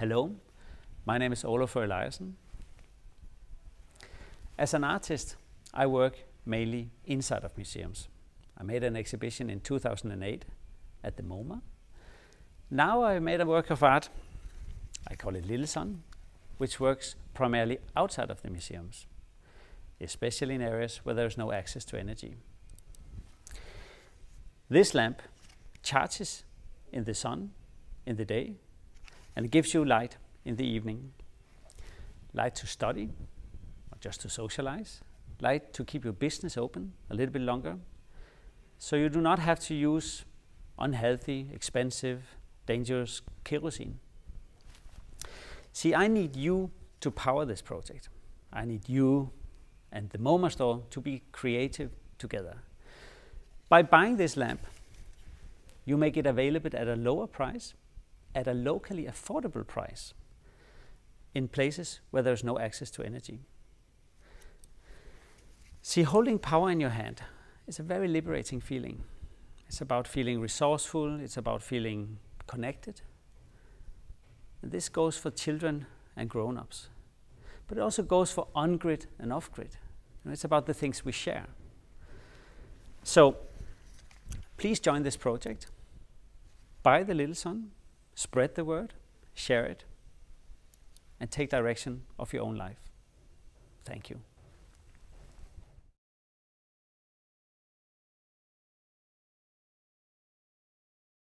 Hello, my name is Olafur Eliasson. As an artist, I work mainly inside of museums. I made an exhibition in 2008 at the MoMA. Now I made a work of art, I call it Little Sun, which works primarily outside of the museums, especially in areas where there is no access to energy. This lamp charges in the sun in the day and it gives you light in the evening. Light to study, or just to socialize. Light to keep your business open a little bit longer. So you do not have to use unhealthy, expensive, dangerous kerosene. See, I need you to power this project. I need you and the MoMA store to be creative together. By buying this lamp, you make it available at a lower price, at a locally affordable price, in places where there's no access to energy. See, holding power in your hand is a very liberating feeling. It's about feeling resourceful, it's about feeling connected. And this goes for children and grown ups. But it also goes for on grid and off grid. it's about the things we share. So please join this project. Buy the Little Sun, spread the word, share it, and take direction of your own life. Thank you.